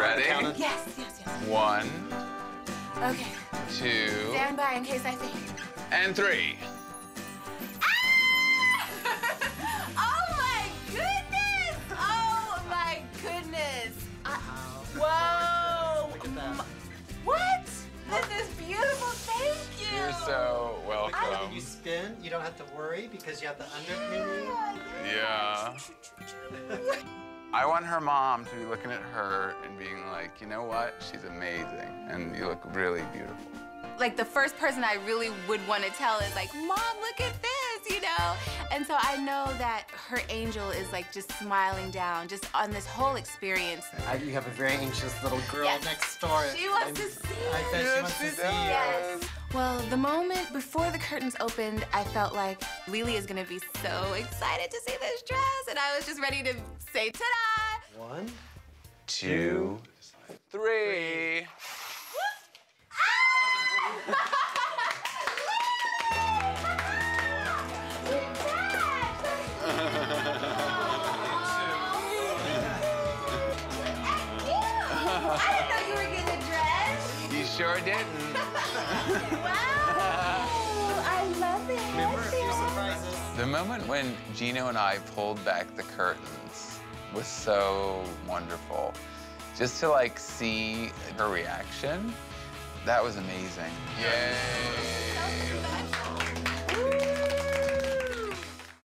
ready? Yes, yes, yes. One, Okay. two, Stand by in case I faint. and three. Ah! oh my goodness! Oh my goodness! I, whoa! Look at that. What? This is beautiful. Thank you. You're so When welcome. you spin, you don't have to worry because you have the underpinning. Yeah. I want her mom to be looking at her and being like, you know what? She's amazing, and you look really beautiful. like the first person I really would want to tell is like, Mom, look at this, you know? And so I know that her angel is like just smiling down, just on this whole experience. I, you have a very anxious little girl Yes. next door. She wants to I'm- see I bet Yes, she wants she to see you. Yes. Well, the moment before the curtains opened, I felt like Lily is gonna be so excited to see this dress, and I was just ready to say ta-da! One. Two, three. I didn't know you were getting a dress. You sure didn't. Wow! I love it. Remember a few surprises. The moment when Gino and I pulled back the curtains was so wonderful. Just to like see her reaction, that was amazing. Yay!